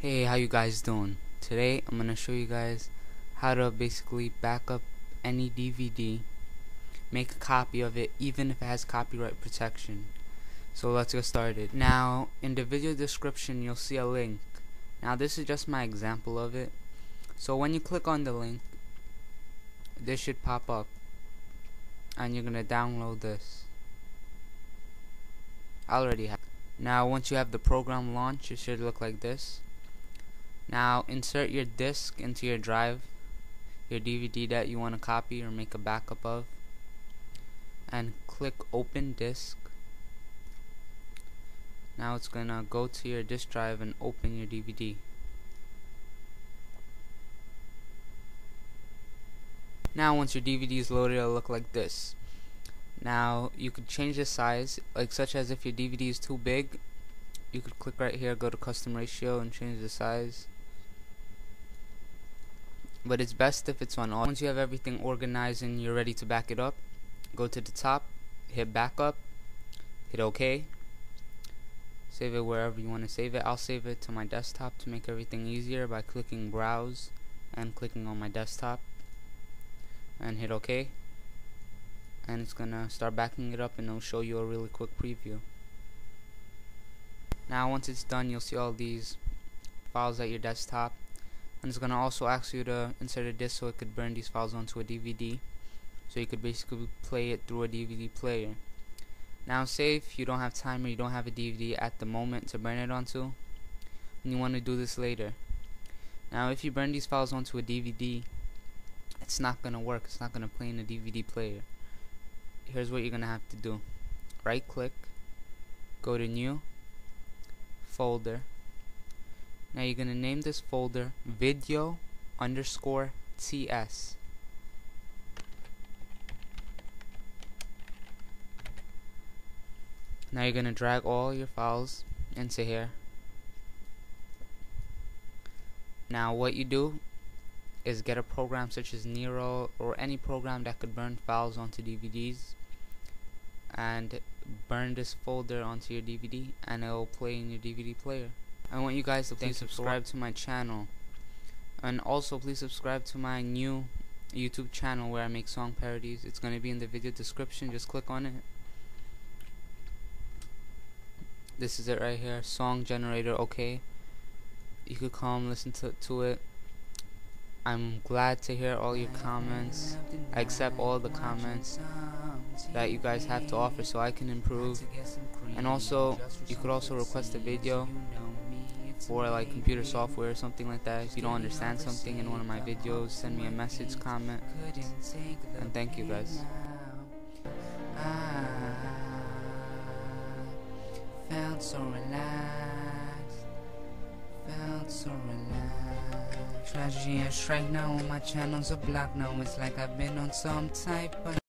Hey, how you guys doing? Today I'm gonna show you guys how to basically back up any DVD, make a copy of it even if it has copyright protection. So let's get started. Now in the video description you'll see a link. Now this is just my example of it. So when you click on the link, this should pop up and you're gonna download this. I already have. Now once you have the program launched, it should look like this. Now insert your disk into your drive, your DVD that you want to copy or make a backup of, and click open disk. Now it's gonna go to your disk drive and open your DVD. Now once your DVD is loaded it'll look like this. Now you could change the size, like such as if your DVD is too big, you could click right here, go to custom ratio and change the size but it's best if it's on all. Once you have everything organized and you're ready to back it up, go to the top, hit backup, hit OK, save it wherever you want to save it. I'll save it to my desktop to make everything easier by clicking browse and clicking on my desktop and hit OK and it's gonna start backing it up and it'll show you a really quick preview. Now once it's done you'll see all these files at your desktop and it's gonna also ask you to insert a disk so it could burn these files onto a DVD so you could basically play it through a DVD player. Now say if you don't have time or you don't have a DVD at the moment to burn it onto and you want to do this later. Now if you burn these files onto a DVD it's not gonna work. It's not gonna play in a DVD player. Here's what you're gonna have to do. Right click go to new folder now you're gonna name this folder video underscore ts. Now you're gonna drag all your files into here. Now what you do is get a program such as Nero or any program that could burn files onto DVDs and burn this folder onto your DVD and it will play in your DVD player. I want you guys to please subscribe to my channel. And also please subscribe to my new YouTube channel where I make song parodies. It's going to be in the video description. Just click on it. This is it right here. Song generator okay. You could come listen to, to it. I'm glad to hear all your comments. I accept all the comments that you guys have to offer so I can improve. And also, you could also request a video for like computer software or something like that. If you don't understand something in one of my videos, send me a message, comment, and thank you guys. felt so relaxed, felt so relaxed. Tragedy and strike now, my channels are blocked now. It's like I've been on some type of